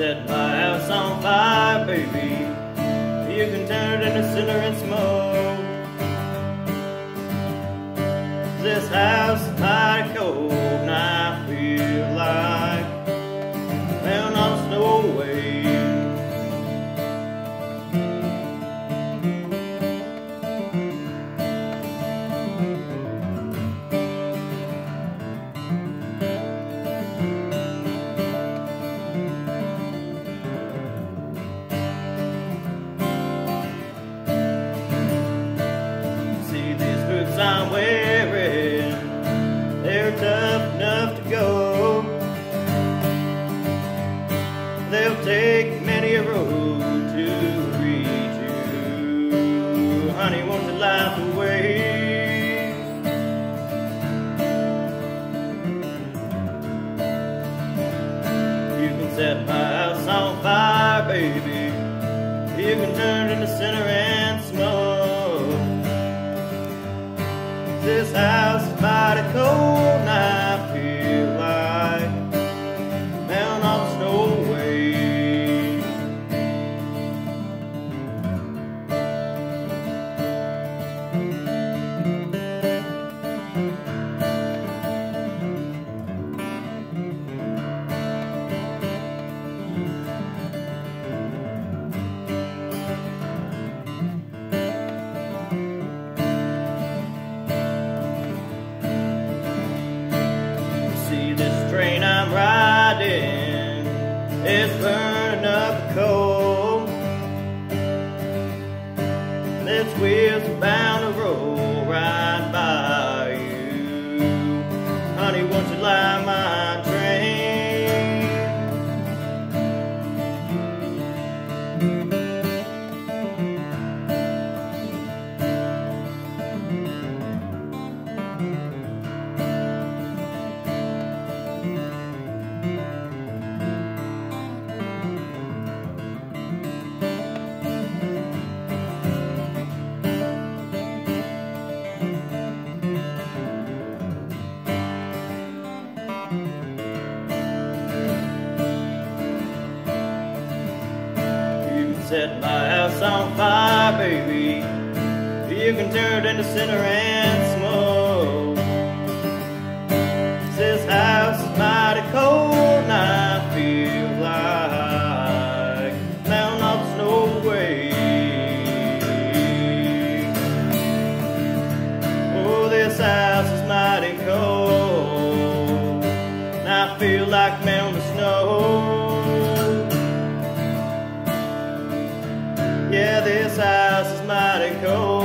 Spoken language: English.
set my house on fire, baby. You can turn it into cinder and smoke. This house I'm wearing, they're tough enough to go. They'll take many a road to reach you. Honey, won't you light the way? You can set my house on fire, baby. You can turn it into cinder and This house is mighty cold, and it's burning up coal. Its wheels bound to roll right by you. Honey, won't you lie my set my house on fire, baby. You can turn it into cinder and smoke. This house is mighty cold, and I feel like mountain of snow away. Oh, this house is mighty cold, and I feel like mountain of snow. this house is mighty cold.